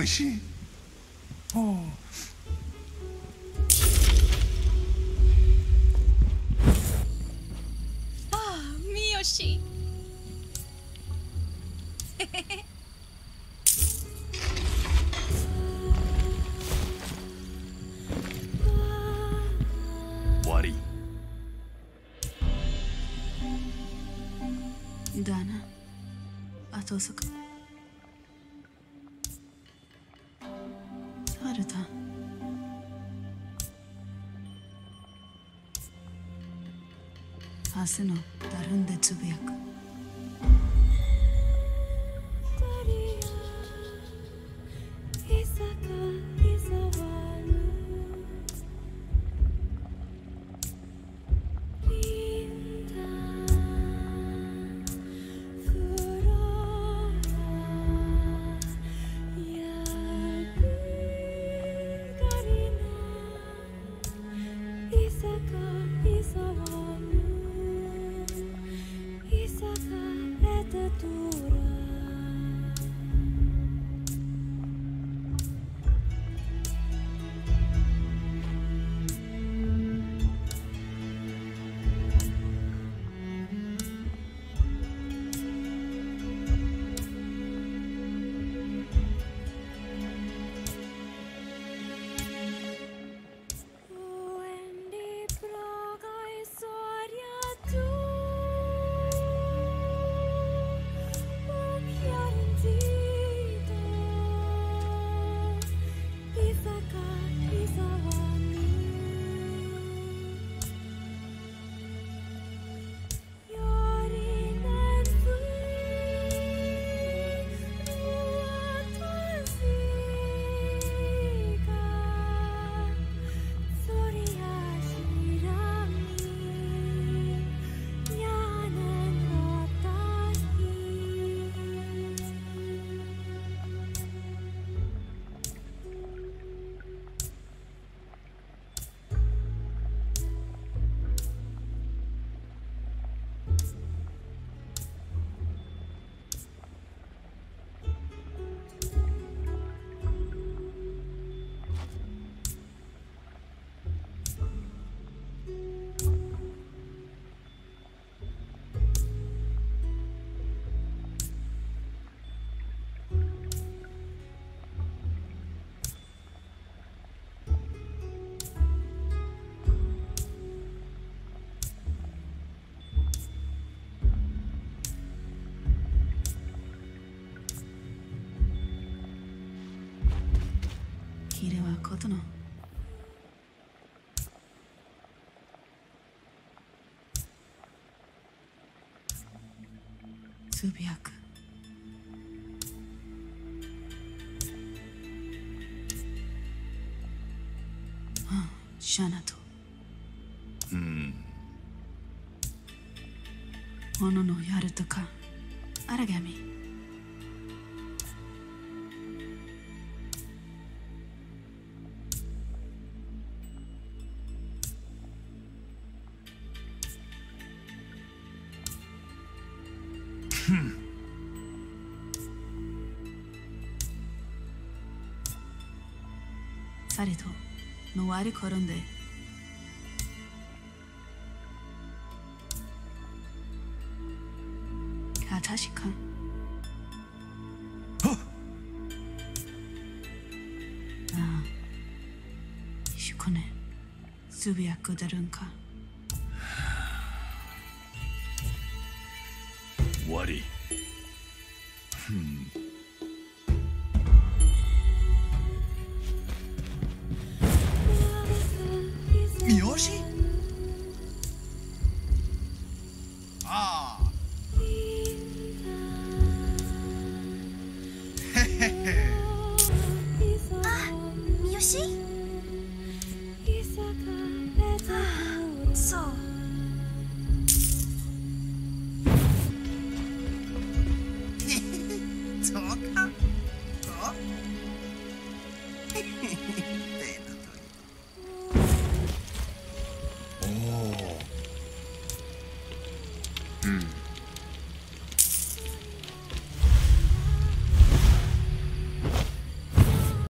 味しい。おうああ三好。終わり。だな。後遅くハルタ明日のダルンでつぶやく。つぶやく。ああシャナと。うん。もののやるとか。あらされとのわり転んであ確かああしこねつぶやくだるんか終わり Jeje.